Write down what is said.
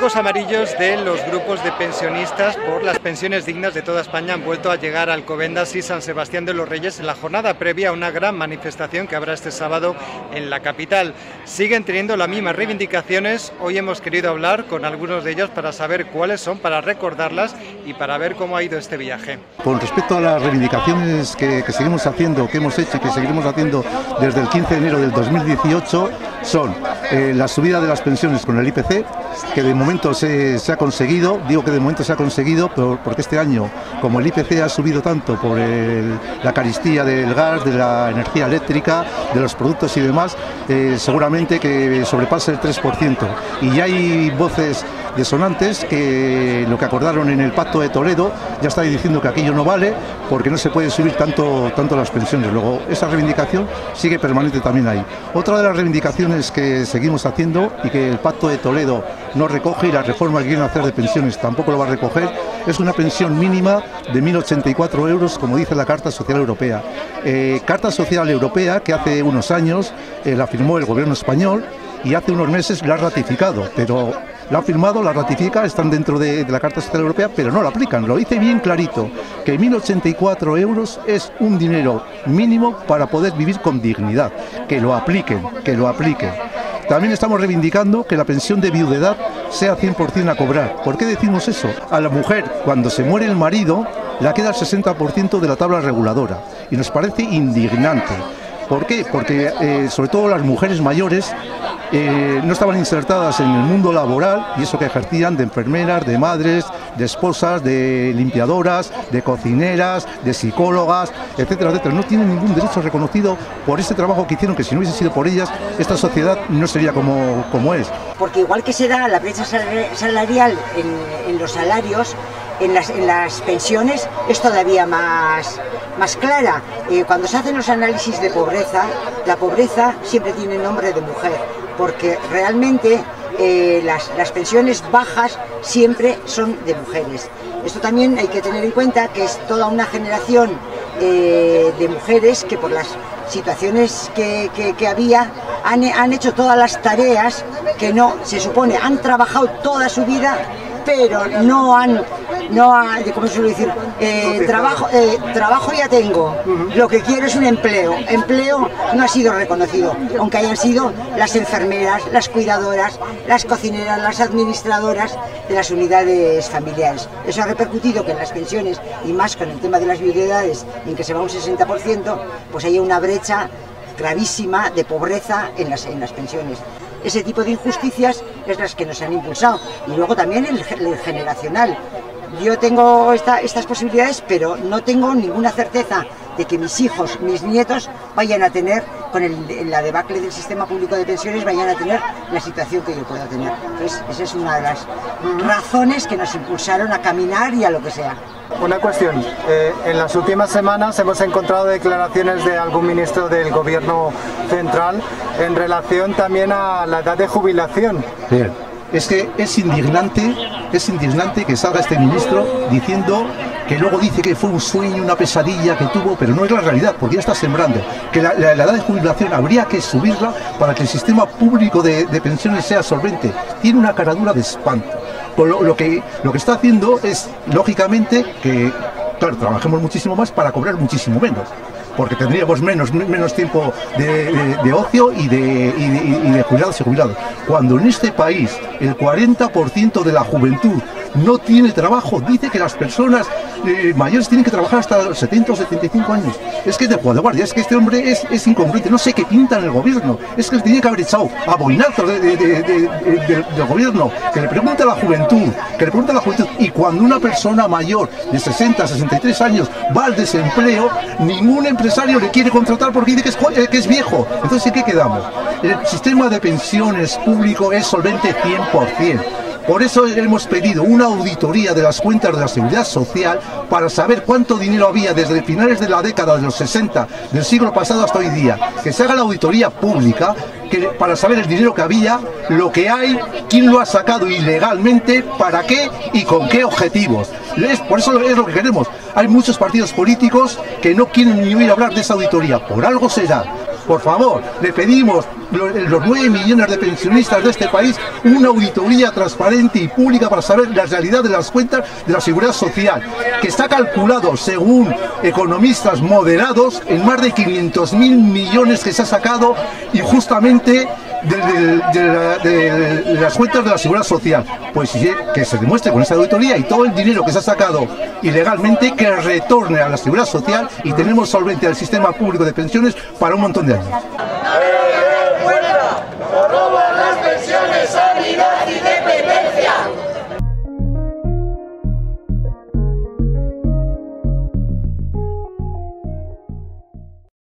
chalecos amarillos de los grupos de pensionistas por las pensiones dignas de toda España han vuelto a llegar a Alcobendas y San Sebastián de los Reyes en la jornada previa a una gran manifestación que habrá este sábado en la capital. Siguen teniendo las mismas reivindicaciones. Hoy hemos querido hablar con algunos de ellos para saber cuáles son, para recordarlas y para ver cómo ha ido este viaje. Con respecto a las reivindicaciones que, que seguimos haciendo, que hemos hecho y que seguiremos haciendo desde el 15 de enero del 2018, son eh, la subida de las pensiones con el IPC, que de momento se, ha conseguido, digo que de momento se ha conseguido porque este año, como el IPC ha subido tanto por la caristía del gas, de la energía eléctrica, de los productos y demás, eh, seguramente que sobrepase el 3%. Y ya hay voces desonantes que lo que acordaron en el Pacto de Toledo ya está diciendo que aquello no vale porque no se puede subir tanto, tanto las pensiones. Luego, esa reivindicación sigue permanente también ahí. Otra de las reivindicaciones que seguimos haciendo y que el Pacto de Toledo no recoge y la reforma que quieren hacer de pensiones tampoco lo va a recoger es una pensión mínima de 1.084 euros, como dice la Carta Social Europea. Eh, Carta Social Europea que hace unos años eh, la firmó el gobierno español y hace unos meses la ha ratificado, pero la ha firmado, la ratifica, están dentro de, la Carta Social Europea, pero no la aplican. Lo dice bien clarito, que 1.084 euros es un dinero mínimo para poder vivir con dignidad. Que lo apliquen, que lo apliquen. También estamos reivindicando que la pensión de viudedad sea 100% a cobrar. ¿Por qué decimos eso? A la mujer, cuando se muere el marido, la queda el 60% de la tabla reguladora. Y nos parece indignante. ¿Por qué? Porque eh, sobre todo las mujeres mayores eh, no estaban insertadas en el mundo laboral y eso que ejercían de enfermeras, de madres, de esposas, de limpiadoras, de cocineras, de psicólogas, etcétera, etcétera. No tienen ningún derecho reconocido por ese trabajo que hicieron, que si no hubiese sido por ellas, esta sociedad no sería como, como es. Porque igual que se da la brecha salarial en, los salarios, en las, en las, pensiones es todavía más, más clara. Eh, cuando se hacen los análisis de pobreza, la pobreza siempre tiene nombre de mujer porque realmente eh, las, pensiones bajas siempre son de mujeres. Esto también hay que tener en cuenta que es toda una generación eh, de mujeres que por las situaciones que, había han, han, hecho todas las tareas que no, se supone, han trabajado toda su vida, pero no han no hay, ¿cómo suelo decir? Eh, trabajo, eh, trabajo ya tengo, lo que quiero es un empleo. Empleo no ha sido reconocido, aunque hayan sido las enfermeras, las cuidadoras, las cocineras, las administradoras de las unidades familiares. Eso ha repercutido que en las pensiones, y más con el tema de las viudedades, en que se va un 60%, pues hay una brecha gravísima de pobreza en las, en las pensiones ese tipo de injusticias es las que nos han impulsado. Y luego también el, el generacional yo tengo estas posibilidades, pero no tengo ninguna certeza de que mis hijos, mis nietos vayan a tener, con la debacle del sistema público de pensiones, vayan a tener la situación que yo pueda tener. Entonces, esa es una de las razones que nos impulsaron a caminar y a lo que sea. Una cuestión, eh, en las últimas semanas hemos encontrado declaraciones de algún ministro del gobierno central en relación también a la edad de jubilación. Bien es que es indignante, es indignante que salga este ministro diciendo que luego dice que fue un sueño, una pesadilla que tuvo, pero no es la realidad, porque ya está sembrando. Que la, edad de jubilación habría que subirla para que el sistema público de, pensiones sea solvente. Tiene una caradura de espanto. Lo, que, lo que está haciendo es, lógicamente, que, claro, trabajemos muchísimo más para cobrar muchísimo menos porque tendríamos menos, menos tiempo de, ocio y de, y, de, jubilados y jubilados. Cuando en este país el 40% de la juventud no tiene trabajo, dice que las personas eh, mayores tienen que trabajar hasta los 70 o 75 años. Es que es de guardia, es que este hombre es, es incongruente, no sé qué pinta en el gobierno, es que tiene que haber echado a boinazos del gobierno, que le pregunte a la juventud, que le pregunte a la juventud, y cuando una persona mayor de 60, 63 años va al desempleo, ningún empresario le quiere contratar porque dice que es, eh, que es viejo. Entonces, ¿en qué quedamos? El sistema de pensiones público es solvente 100%. Por eso hemos pedido una auditoría de las cuentas de la seguridad social para saber cuánto dinero había desde finales de la década de los 60 del siglo pasado hasta hoy día. Que se haga la auditoría pública para saber el dinero que había, lo que hay, quién lo ha sacado ilegalmente, para qué y con qué objetivos. por eso es lo que queremos. Hay muchos partidos políticos que no quieren ni oír hablar de esa auditoría. Por algo será Por favor, le pedimos los 9 millones de pensionistas de este país una auditoría transparente y pública para saber la realidad de las cuentas de la seguridad social, que está calculado según economistas moderados en más de 500 mil millones que se ha sacado injustamente de, las cuentas de la seguridad social. Pues que se demuestre con esa auditoría y todo el dinero que se ha sacado ilegalmente que retorne a la seguridad social y tenemos solvente al sistema público de pensiones para un montón de años.